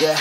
Yeah.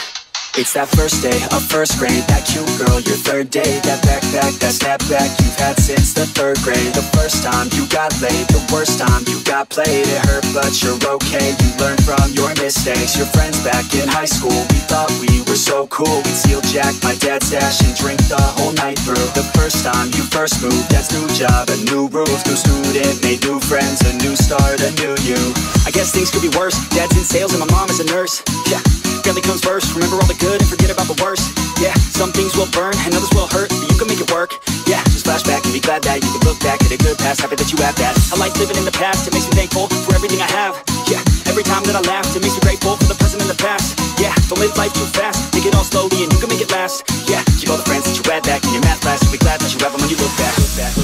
It's that first day of first grade That cute girl, your third day That backpack, that snapback You've had since the third grade. The first time you got laid The worst time you got played. It hurt but you're okay You learn from your mistakes. Your friends back in high school We thought we were so cool. We'd steal Jack, my dad's stash And drink the whole night through. The first time you first moved That's new job, a new rules New student, made new friends A new start, a new you. I guess things could be worse. Dad's in sales and my mom is a nurse. Yeah family comes first. Remember all the good and forget about the worst. Yeah, some things will burn and others will hurt But you can make it work. Yeah, just flashback and be glad that you can look back at a good past. Happy that you have that. I like living in the past It makes me thankful for everything I have. Yeah, every time that I laugh It makes me grateful for the present and the past. Yeah, don't live life too fast. Take it all slowly and you can make it last. Yeah, keep all the friends that you had back in your math class. And be glad that you have them when you look back, look back,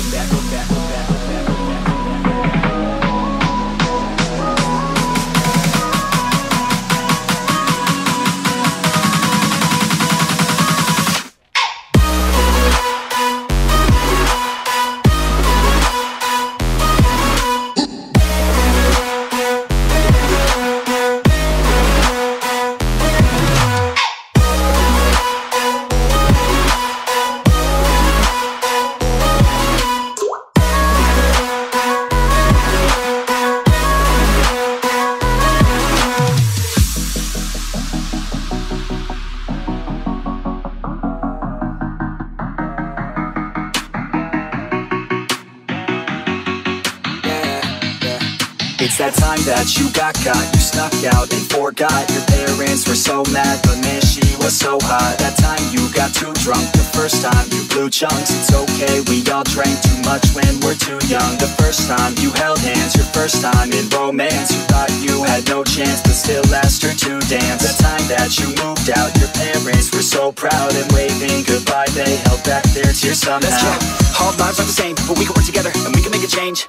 It's that time that you got caught You snuck out and forgot. Your parents were so mad But man, she was so hot. That time you got too drunk. The first time you blew chunks. It's okay, we all drank too much when we're too young. The first time you held hands Your first time in romance. You thought you had no chance But still asked her to dance. The time that you moved out Your parents were so proud And waving goodbye. They held back their tears somehow. True. All lives aren't the same, but we can work together and we can make a change.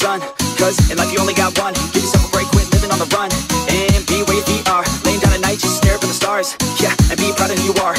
Sun. Cause in life you only got one. Give yourself a break, quit living on the run. And be where feet are. Laying down at night, just stare up at the stars. Yeah, and be proud of who you are.